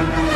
Thank you.